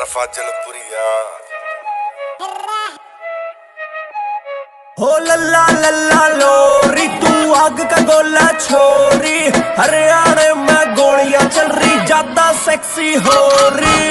ਰਫਾਜਲਪੁਰੀਆ ਹੋ ਲੱਲਾ ਲੱਲਾ ਲੋਰੀ ਤੂੰ ਅੱਗ ਕਾ ਗੋਲਾ ਛੋਰੀ ਹਰਿਆਣੇ ਮੈਂ ਗੋਲੀਆਂ ਚੱਲ ਰਹੀ ਜ਼ਿਆਦਾ ਸੈਕਸੀ ਹੋ ਰਹੀ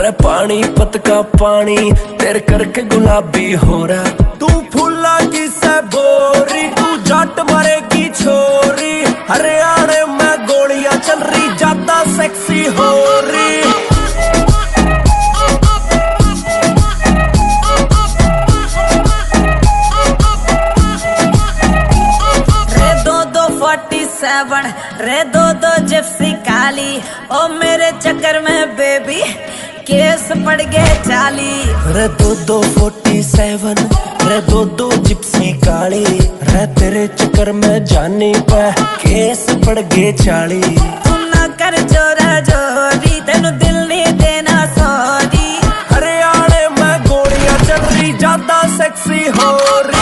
रहा पानी पतका पानी तेरे करके गुलाबी हो रहा। तू फूला की से बोरी तू जट मरेगी छोरी। हरियाणा में गोलियाँ चल रही जाता सेक्सी हो रही सेवन रे दो दो जिप्सी काली। ओ मेरे चक्कर में बेबी केस पड़ गए चाली रे दो दो फोर्टी सेवन रे दो दो जिप्सी काली रे तेरे चक्कर में जाने पे केस पड़ गए चाली तू ना कर जोरा जोरी तेनु दिल नहीं देना सॉरी हरियाणे में गोलियां चल रही ज्यादा सेक्सी हो रही